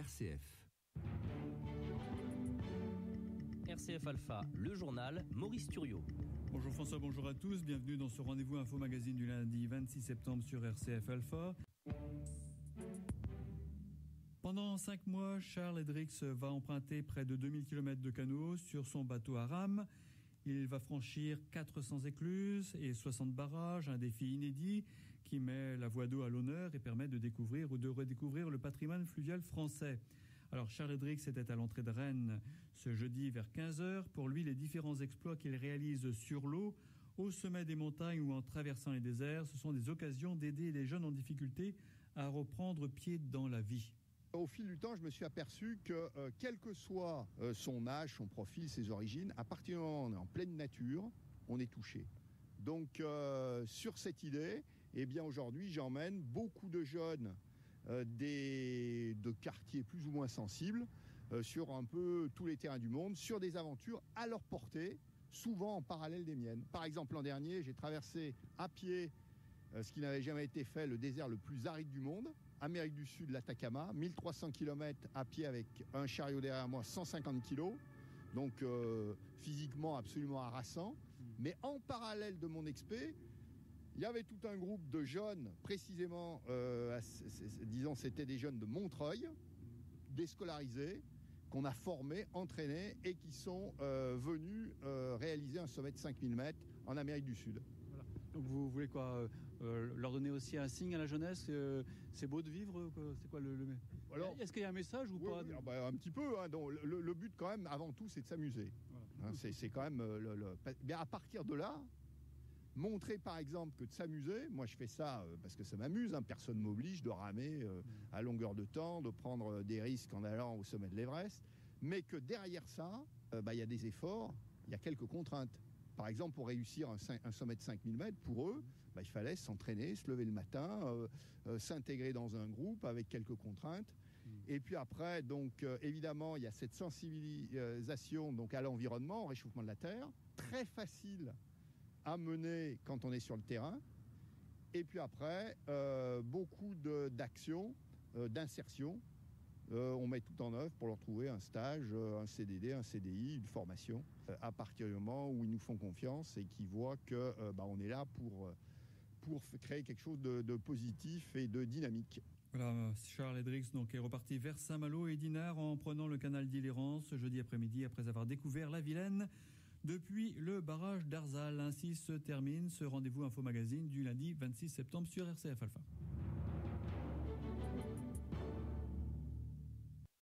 RCF. RCF Alpha, le journal Maurice Thuriot. Bonjour François, bonjour à tous, bienvenue dans ce rendez-vous info magazine du lundi 26 septembre sur RCF Alpha. Pendant cinq mois, Charles Edrix va emprunter près de 2000 km de canaux sur son bateau à rame. Il va franchir 400 écluses et 60 barrages, un défi inédit qui met la voie d'eau à l'honneur et permet de découvrir ou de redécouvrir le patrimoine fluvial français. Alors Charles Edrix était à l'entrée de Rennes ce jeudi vers 15h. Pour lui, les différents exploits qu'il réalise sur l'eau, au sommet des montagnes ou en traversant les déserts, ce sont des occasions d'aider les jeunes en difficulté à reprendre pied dans la vie. Au fil du temps, je me suis aperçu que, euh, quel que soit euh, son âge, son profil, ses origines, à partir du moment où on est en pleine nature, on est touché. Donc, euh, sur cette idée, eh bien aujourd'hui, j'emmène beaucoup de jeunes des, de quartiers plus ou moins sensibles sur un peu tous les terrains du monde, sur des aventures à leur portée, souvent en parallèle des miennes. Par exemple, l'an dernier, j'ai traversé à pied ce qui n'avait jamais été fait, le désert le plus aride du monde. Amérique du Sud, l'Atacama, 1300 km à pied avec un chariot derrière moi, 150 kg. Donc euh, physiquement absolument harassant. Mais en parallèle de mon expé, il y avait tout un groupe de jeunes, précisément, euh, disons c'était des jeunes de Montreuil, déscolarisés, qu'on a formés, entraînés et qui sont euh, venus réaliser un sommet de 5000 mètres en Amérique du Sud. Donc vous voulez quoi euh, euh, Leur donner aussi un signe à la jeunesse euh, C'est beau de vivre C'est quoi le, Est-ce qu'il y a un message ou pas ah bah, Un petit peu. Hein, le, but quand même, avant tout, c'est de s'amuser. Hein, c'est quand même le, Mais à partir de là, montrer par exemple que de s'amuser, moi je fais ça parce que ça m'amuse, hein, personne ne m'oblige de ramer mm. à longueur de temps, de prendre des risques en allant au sommet de l'Everest, mais que derrière ça, bah, il y a des efforts, il y a quelques contraintes. Par exemple, pour réussir un, sommet de 5000 mètres, pour eux, bah, il fallait s'entraîner, se lever le matin, euh, euh, s'intégrer dans un groupe avec quelques contraintes. Hmm. Et puis après, donc euh, évidemment, il y a cette sensibilisation donc à l'environnement, au réchauffement de la terre, très facile à mener quand on est sur le terrain. Et puis après, beaucoup d'actions, d'insertion euh, on met tout en œuvre pour leur trouver un stage, euh, un CDD, un CDI, une formation, euh, à partir du moment où ils nous font confiance et qu'ils voient que bah, on est là pour, pour créer quelque chose de, positif et de dynamique. Voilà, Charles Edrix donc, est reparti vers Saint-Malo et Dinard en prenant le canal d'Illérance ce jeudi après-midi après avoir découvert la Vilaine depuis le barrage d'Arzal. Ainsi se termine ce rendez-vous Info Magazine du lundi 26 septembre sur RCF Alpha.